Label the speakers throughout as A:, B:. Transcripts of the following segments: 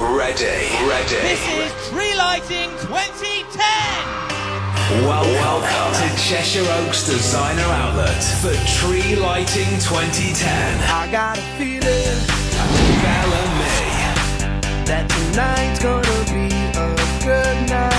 A: ready. Ready.
B: This is Relighting 2010.
A: Well, welcome to Cheshire Oaks Designer Outlet for Tree Lighting 2010.
C: I got a feeling,
A: Bellamy,
C: that tonight's gonna be a good night.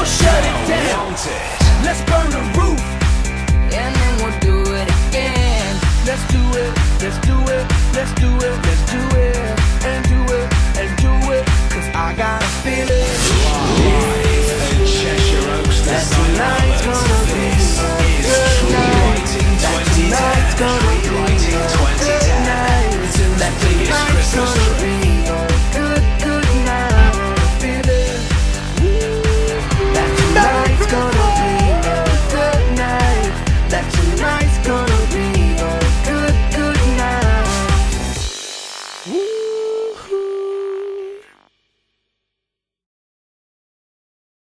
D: we'll
C: shut it down. Let's burn the roof.
D: And then we'll do it again.
C: Let's do it, let's do it, let's do it.